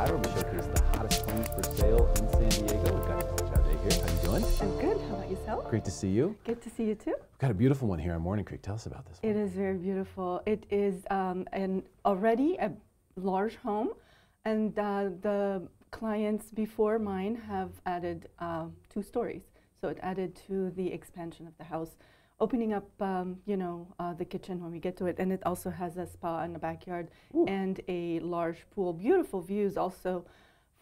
Live, where we showcase the hottest homes for sale in San Diego. We've got Jade here. How you doing? I'm good. How about yourself? Great to see you. Good to see you too. We've got a beautiful one here on Morning Creek. Tell us about this one. It is very beautiful. It is um, an already a large home, and uh, the clients before mine have added uh, two stories. So it added to the expansion of the house, opening up, um, you know, uh, the kitchen when we get to it, and it also has a spa in the backyard Ooh. and a large pool. Beautiful views also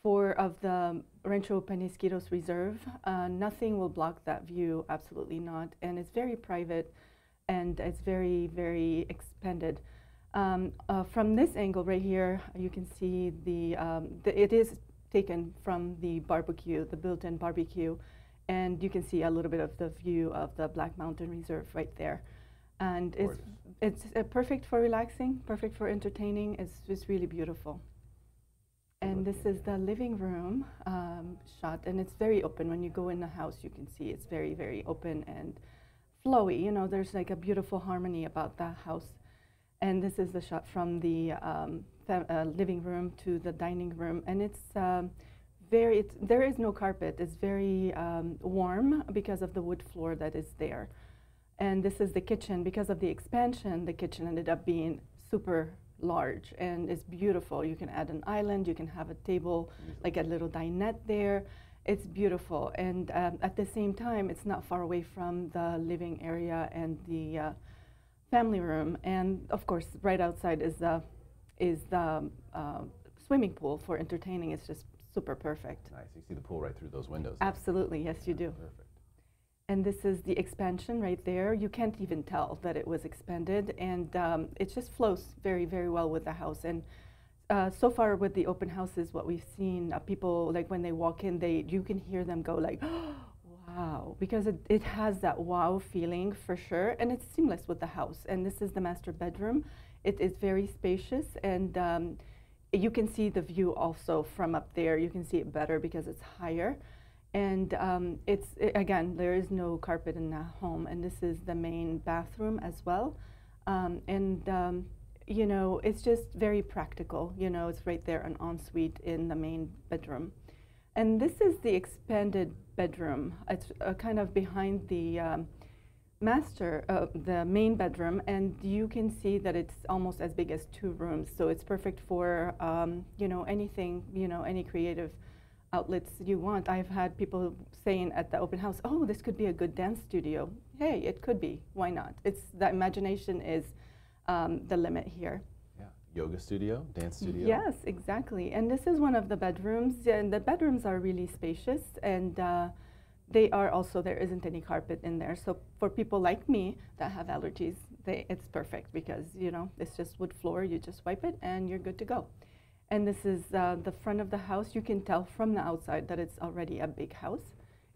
for of the Rancho Penasquitos Reserve. Uh, nothing will block that view, absolutely not, and it's very private, and it's very very expanded. Um, uh, from this angle right here, you can see the, um, the it is taken from the barbecue, the built-in barbecue, and you can see a little bit of the view of the Black Mountain Reserve right there. And it's, Gorgeous. it's uh, perfect for relaxing, perfect for entertaining. It's just really beautiful. And this is the living room um, shot, and it's very open. When you go in the house, you can see it's very, very open and flowy. You know, there's like a beautiful harmony about the house. And this is the shot from the um, uh, living room to the dining room, and it's um, very. It's, there is no carpet. It's very um, warm because of the wood floor that is there. And this is the kitchen. Because of the expansion, the kitchen ended up being super large and it's beautiful. You can add an island. You can have a table, like a little dinette there. It's beautiful, and um, at the same time, it's not far away from the living area and the uh, family room, and of course, right outside is the is the uh, swimming pool for entertaining. It's just super perfect. Nice. You see the pool right through those windows. Absolutely, yes, you do. Perfect. And this is the expansion right there. You can't even tell that it was expanded, and um, it just flows very, very well with the house. And uh, so far with the open houses, what we've seen, uh, people like when they walk in, they you can hear them go like, "Wow," because it, it has that wow feeling for sure, and it's seamless with the house. And this is the master bedroom. It is very spacious, and um, you can see the view also from up there. You can see it better because it's higher. And um, it's i- again, there is no carpet in the home, and this is the main bathroom as well. Um, and um, you know, it's just very practical. You know, it's right there, an ensuite in the main bedroom. And this is the expanded bedroom. It's uh, kind of behind the um, master, uh, the main bedroom, and you can see that it's almost as big as two rooms. So it's perfect for um, you know anything, you know, any creative outlets you want. I've had people saying at the open house, "Oh, this could be a good dance studio." Hey, it could be. Why not? It's the imagination is um, the limit here. Yeah. Yoga studio, dance studio. Yes, exactly. And this is one of the bedrooms, and the bedrooms are really spacious, and uh, they are also there isn't any carpet in there. So for people like me that have allergies, they, it's perfect because you know it's just wood floor. You just wipe it, and you're good to go. And this is uh, the front of the house. You can tell from the outside that it's already a big house,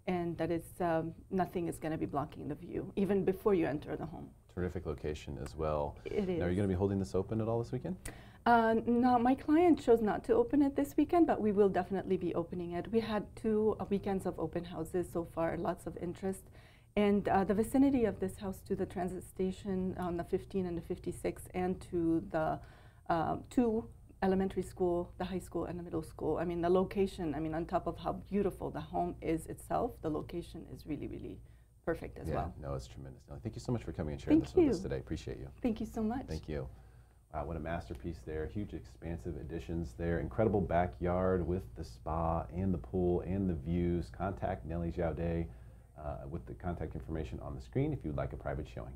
and that it's um, nothing is going to be blocking the view even before you enter the home. Terrific location as well. It is. Now, are you going to be holding this open at all this weekend? Uh, no, my client chose not to open it this weekend, but we will definitely be opening it. We had two uh, weekends of open houses so far, lots of interest. And uh, the vicinity of this house to the transit station on the 15 and the 56, and to the uh, two elementary school, the high school, and the middle school. I mean, the location, I mean, on top of how beautiful the home is itself, the location is really, really perfect as yeah. well. No, it's tremendous. No, thank you so much for coming and sharing Thank this with us today. Appreciate you. Thank you so much. Thank you. Wow, what a masterpiece there. Huge, expansive additions there. Incredible backyard with the spa and the pool and the views. Contact Nelly Jaoude uh, with the contact information on the screen if you would like a private showing.